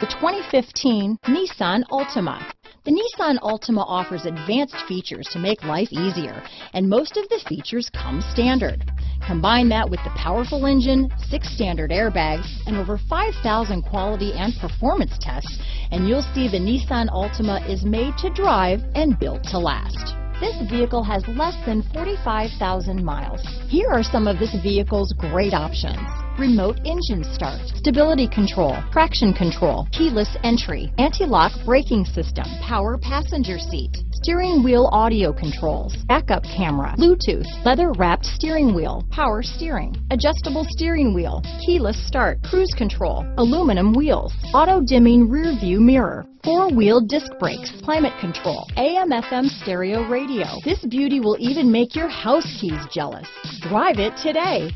The 2015 Nissan Altima. The Nissan Altima offers advanced features to make life easier, and most of the features come standard. Combine that with the powerful engine, six standard airbags, and over 5,000 quality and performance tests, and you'll see the Nissan Altima is made to drive and built to last. This vehicle has less than 45,000 miles. Here are some of this vehicle's great options remote engine start, stability control, traction control, keyless entry, anti-lock braking system, power passenger seat, steering wheel audio controls, backup camera, Bluetooth, leather wrapped steering wheel, power steering, adjustable steering wheel, keyless start, cruise control, aluminum wheels, auto dimming rear view mirror, four-wheel disc brakes, climate control, AM FM stereo radio. This beauty will even make your house keys jealous. Drive it today.